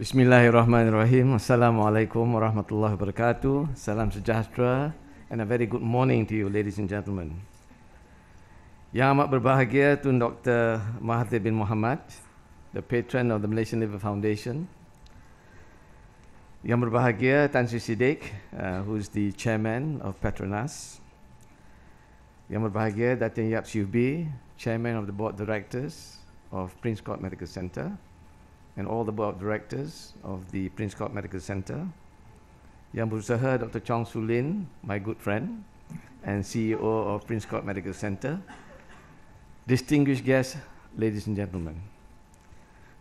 Bismillahirrahmanirrahim. Assalamualaikum warahmatullahi wabarakatuh. Salam sejahtera and a very good morning to you, ladies and gentlemen. Yang amat berbahagia Tun Dr. Mahathir bin Mohamad, the patron of the Malaysian Liver Foundation. Yang berbahagia Tan Sri Siddiq, uh, who the chairman of Petronas. Yang berbahagia Datin Yap Siubi, chairman of the board directors of Prince Court Medical Centre and all the board of directors of the Prince Court Medical Center. Yang berusaha Dr. Chong Sulin, my good friend and CEO of Prince Court Medical Center. Distinguished guests, ladies and gentlemen.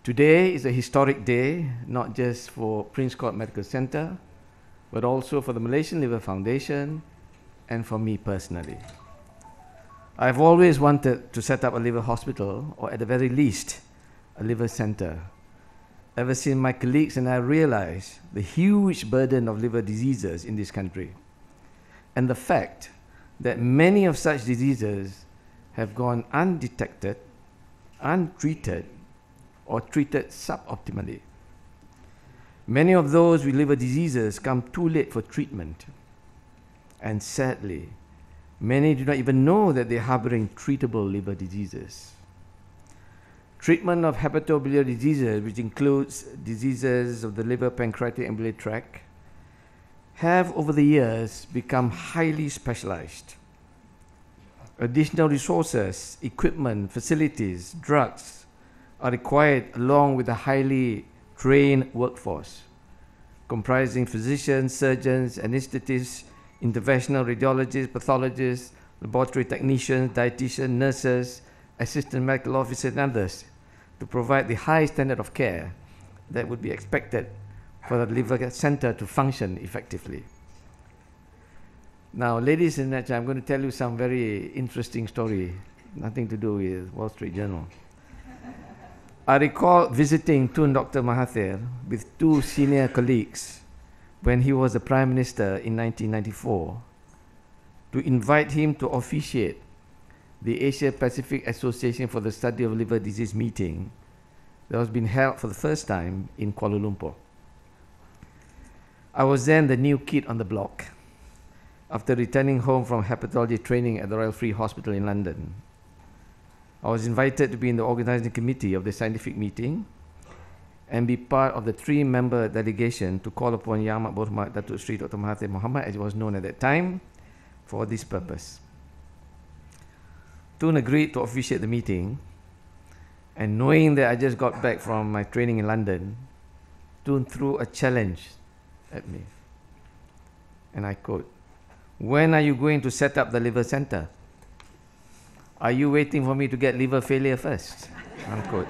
Today is a historic day, not just for Prince Court Medical Center, but also for the Malaysian Liver Foundation and for me personally. I've always wanted to set up a liver hospital, or at the very least, a liver center ever since my colleagues and I realized the huge burden of liver diseases in this country and the fact that many of such diseases have gone undetected, untreated, or treated suboptimally. Many of those with liver diseases come too late for treatment. And sadly, many do not even know that they're harboring treatable liver diseases. Treatment of hepatobiliary diseases, which includes diseases of the liver, pancreatic, and biliary tract, have over the years become highly specialized. Additional resources, equipment, facilities, drugs are required along with a highly trained workforce comprising physicians, surgeons, anesthetists, interventional radiologists, pathologists, laboratory technicians, dietitians, nurses, assistant medical officers, and others to provide the high standard of care that would be expected for the liver center to function effectively. Now, ladies and gentlemen, I'm going to tell you some very interesting story, nothing to do with Wall Street Journal. I recall visiting Tun Dr. Mahathir with two senior colleagues when he was the Prime Minister in 1994 to invite him to officiate the Asia Pacific Association for the Study of Liver Disease meeting that was being held for the first time in Kuala Lumpur. I was then the new kid on the block after returning home from hepatology training at the Royal Free Hospital in London. I was invited to be in the organizing committee of the scientific meeting and be part of the three member delegation to call upon Yang Amat Berhormat Datuk Sri Dr. Mahathir Mohamad, as it was known at that time, for this purpose. Tun agreed to officiate the meeting, and knowing that I just got back from my training in London, Tun threw a challenge at me. And I quote, When are you going to set up the liver center? Are you waiting for me to get liver failure first? Unquote.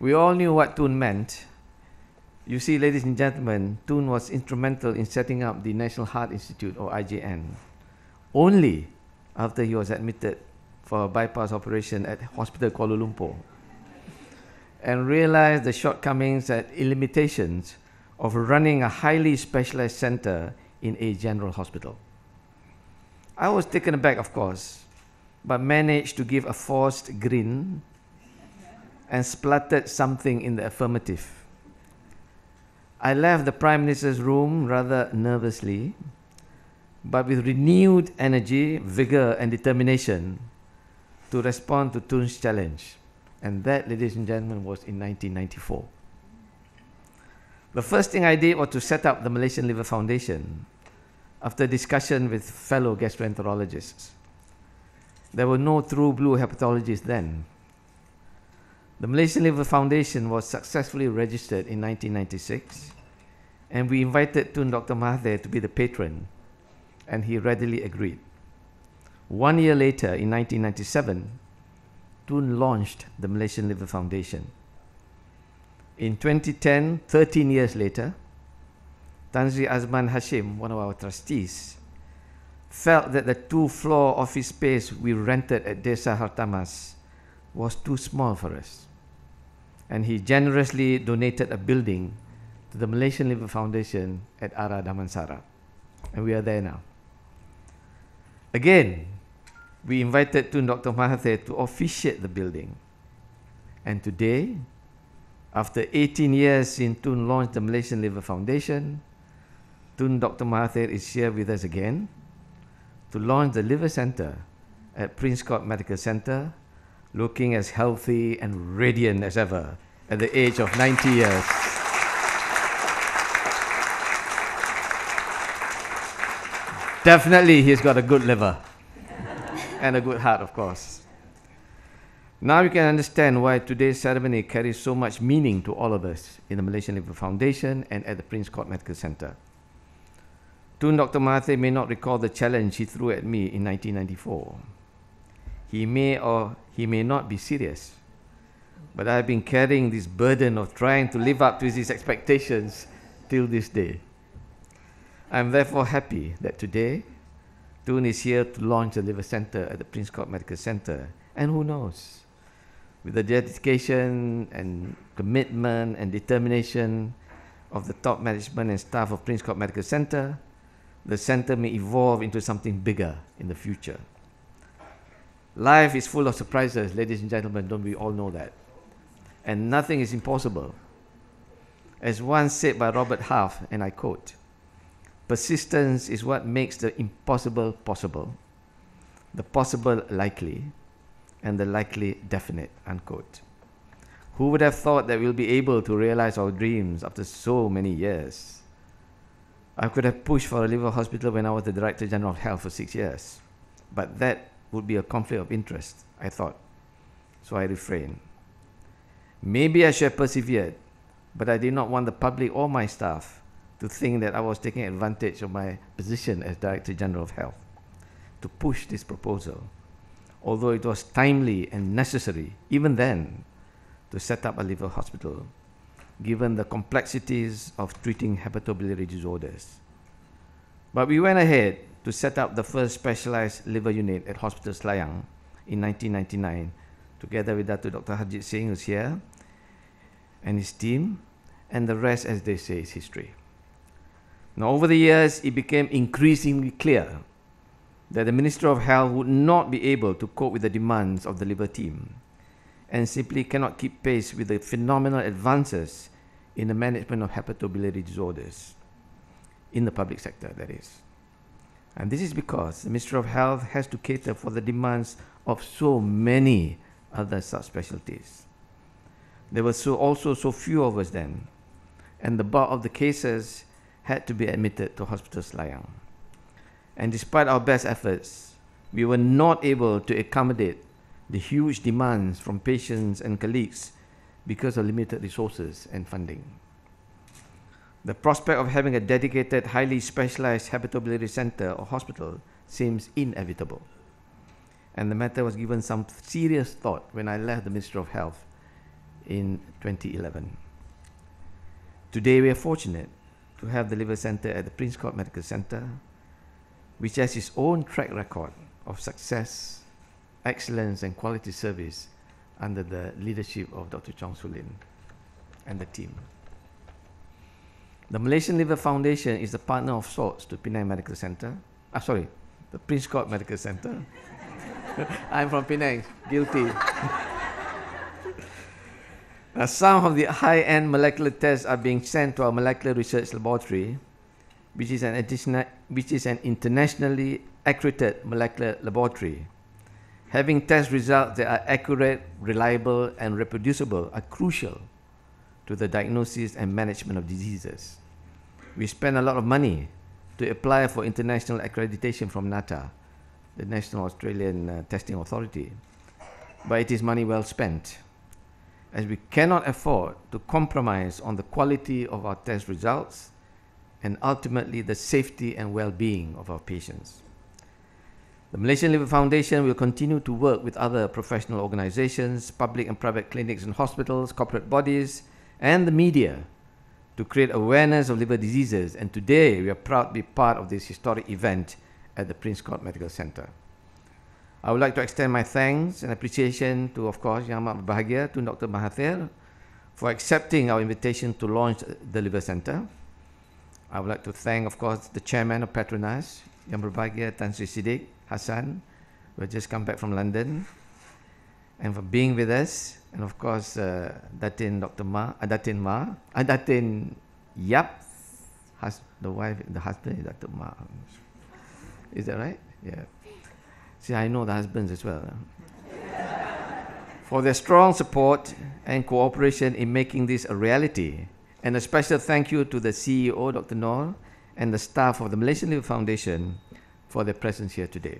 We all knew what Tun meant. You see, ladies and gentlemen, Tun was instrumental in setting up the National Heart Institute, or IJN. Only after he was admitted for a bypass operation at Hospital Kuala Lumpur and realized the shortcomings and limitations of running a highly specialized center in a general hospital. I was taken aback, of course, but managed to give a forced grin and spluttered something in the affirmative. I left the Prime Minister's room rather nervously but with renewed energy, vigor, and determination to respond to Tun's challenge. And that, ladies and gentlemen, was in 1994. The first thing I did was to set up the Malaysian Liver Foundation after discussion with fellow gastroenterologists. There were no true blue hepatologists then. The Malaysian Liver Foundation was successfully registered in 1996, and we invited Tun Dr. Mahathir to be the patron and he readily agreed. One year later, in 1997, Tun launched the Malaysian Liver Foundation. In 2010, 13 years later, Tan Sri Azman Hashim, one of our trustees, felt that the two floor office space we rented at Desa Hartamas was too small for us. And he generously donated a building to the Malaysian Liver Foundation at Ara Damansara. And we are there now. Again, we invited Tun Dr. Mahathir to officiate the building. And today, After 18 years since Tun launched the Malaysian Liver Foundation, Tun Dr. Mahathir is here with us again to launch the Liver Center at Prince Court Medical Center, looking as healthy and radiant as ever at the age of 90 years. Definitely, he's got a good liver and a good heart, of course. Now you can understand why today's ceremony carries so much meaning to all of us in the Malaysian Liver Foundation and at the Prince Court Medical Center. Tun Dr. Mahathir may not recall the challenge he threw at me in 1994. He may or he may not be serious, but I've been carrying this burden of trying to live up to his expectations till this day. I'm therefore happy that today Tun is here to launch the liver center at the Prince Court Medical Center. And who knows, with the dedication and commitment and determination of the top management and staff of Prince Court Medical Center, the center may evolve into something bigger in the future. Life is full of surprises, ladies and gentlemen, don't we all know that? And nothing is impossible. As once said by Robert Half, and I quote, persistence is what makes the impossible possible, the possible likely, and the likely definite, unquote. Who would have thought that we'll be able to realize our dreams after so many years? I could have pushed for a liver hospital when I was the Director General of Health for six years, but that would be a conflict of interest, I thought. So I refrained. Maybe I should have persevered, but I did not want the public or my staff to think that I was taking advantage of my position as Director General of Health to push this proposal although it was timely and necessary, even then, to set up a liver hospital, given the complexities of treating hepatobiliary disorders. But we went ahead to set up the first specialized liver unit at Hospital Selayang in 1999, together with Dr. Harjit Singh, who's here, and his team, and the rest, as they say, is history. Now, over the years, it became increasingly clear that the Minister of Health would not be able to cope with the demands of the Liver team and simply cannot keep pace with the phenomenal advances in the management of hepatobiliary disorders in the public sector, that is. And this is because the Ministry of Health has to cater for the demands of so many other subspecialties. There were so also so few of us then, and the bulk of the cases had to be admitted to Hospital Selayang. And despite our best efforts, we were not able to accommodate the huge demands from patients and colleagues because of limited resources and funding. The prospect of having a dedicated, highly specialized hepatobiliary center or hospital seems inevitable. And the matter was given some serious thought when I left the Ministry of Health in 2011. Today, we are fortunate to have the liver center at the Prince Court Medical Center, which has its own track record of success, excellence, and quality service under the leadership of Dr. Chong Sulin and the team. The Malaysian Liver Foundation is a partner of sorts to Penang Medical Center. Ah, sorry, the Prince Court Medical Center. I'm from Penang, guilty. now, some of the high-end molecular tests are being sent to our molecular research laboratory which is an, additional, which is an internationally accredited molecular laboratory. Having test results that are accurate, reliable, and reproducible are crucial to the diagnosis and management of diseases. We spend a lot of money to apply for international accreditation from NATA, the National Australian uh, Testing Authority, but it is money well spent, as we cannot afford to compromise on the quality of our test results and ultimately the safety and well-being of our patients. The Malaysian Liver Foundation will continue to work with other professional organizations, public and private clinics and hospitals, corporate bodies, and the media to create awareness of liver diseases. And today, we are proud to be part of this historic event at the Prince Court Medical Center. I would like to extend my thanks and appreciation to, of course, Yang Amat to Dr. Mahathir, for accepting our invitation to launch the Liver Center. I would like to thank, of course, the chairman of Petronas, Yang Berbahagia Tan Sri Sidek Hassan, who had just come back from London, and for being with us. And of course, uh, Datin Dr. Ma, uh, Datin Ma, uh, Datin Yap, the wife, the husband is Dr. Ma. Is that right? Yeah. See, I know the husbands as well. for their strong support and cooperation in making this a reality. And a special thank you to the CEO, Dr. Noor, and the staff of the Malaysian Liver Foundation for their presence here today.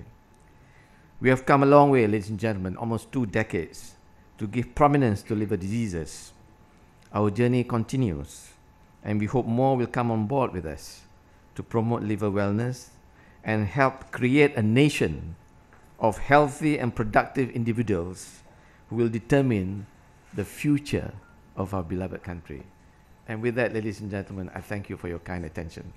We have come a long way, ladies and gentlemen, almost two decades, to give prominence to liver diseases. Our journey continues, and we hope more will come on board with us to promote liver wellness and help create a nation of healthy and productive individuals who will determine the future of our beloved country. And with that, ladies and gentlemen, I thank you for your kind attention.